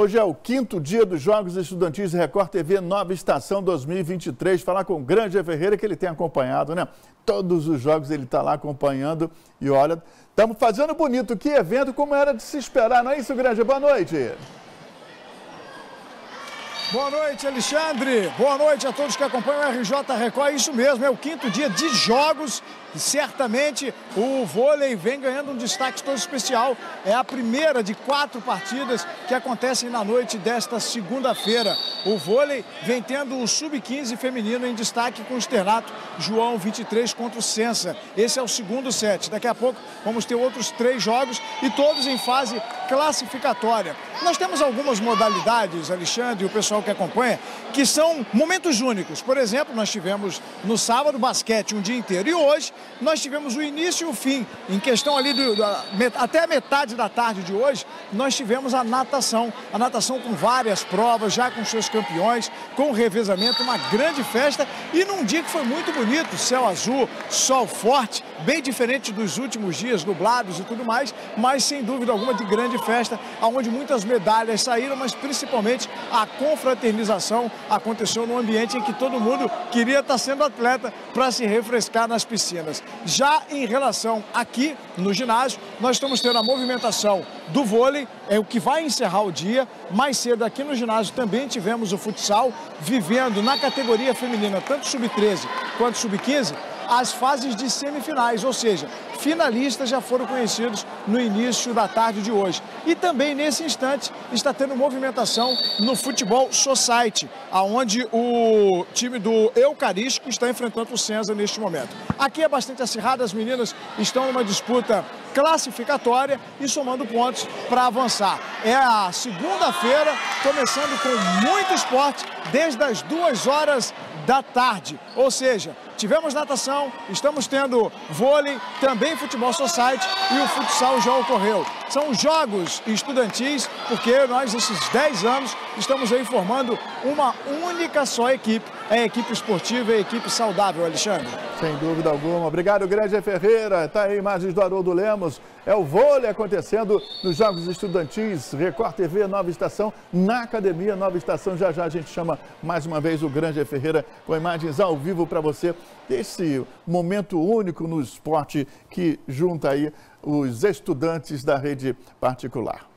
Hoje é o quinto dia dos Jogos Estudantis Record TV Nova Estação 2023. Falar com o Grande Ferreira, que ele tem acompanhado, né? Todos os jogos ele está lá acompanhando. E olha, estamos fazendo bonito. Que evento, como era de se esperar, não é isso, Grande? Boa noite. Boa noite, Alexandre. Boa noite a todos que acompanham o RJ Record. Isso mesmo, é o quinto dia de jogos e certamente o vôlei vem ganhando um destaque todo especial. É a primeira de quatro partidas que acontecem na noite desta segunda-feira. O vôlei vem tendo o sub-15 feminino em destaque com o externato João 23 contra o Sensa. Esse é o segundo set. Daqui a pouco vamos ter outros três jogos e todos em fase classificatória. Nós temos algumas modalidades, Alexandre e o pessoal que acompanha, que são momentos únicos. Por exemplo, nós tivemos no sábado basquete um dia inteiro e hoje nós tivemos o início e o fim. Em questão ali, do, do, até a metade da tarde de hoje, nós tivemos a natação. A natação com várias provas, já com seus campeões, com revezamento, uma grande festa e num dia que foi muito bonito, céu azul, sol forte, bem diferente dos últimos dias, nublados e tudo mais, mas sem dúvida alguma de grande festa, onde muitas medalhas saíram, mas principalmente a confraternização aconteceu num ambiente em que todo mundo queria estar sendo atleta para se refrescar nas piscinas. Já em relação aqui no ginásio, nós estamos tendo a movimentação do vôlei, é o que vai encerrar o dia. Mais cedo aqui no ginásio também tivemos o futsal, vivendo na categoria feminina, tanto sub-13 quanto sub-15, as fases de semifinais, ou seja, finalistas já foram conhecidos no início da tarde de hoje. E também nesse instante está tendo movimentação no futebol society, aonde o time do Eucarístico está enfrentando o Senza neste momento. Aqui é bastante acirrado, as meninas estão numa disputa classificatória e somando pontos para avançar. É a segunda-feira, começando com muito esporte desde as duas horas da tarde. Ou seja, tivemos natação, estamos tendo vôlei, também futebol society e o futsal já ocorreu. São jogos estudantis, porque nós, esses 10 anos, estamos aí formando uma única só equipe. É equipe esportiva e a equipe saudável, Alexandre. Sem dúvida alguma. Obrigado, Grande Ferreira. Está aí imagens do Haroldo Lemos. É o vôlei acontecendo nos Jogos Estudantis. Record TV, Nova Estação, na Academia Nova Estação. Já já a gente chama mais uma vez o Grande Ferreira com imagens ao vivo para você desse momento único no esporte que junta aí os estudantes da rede particular.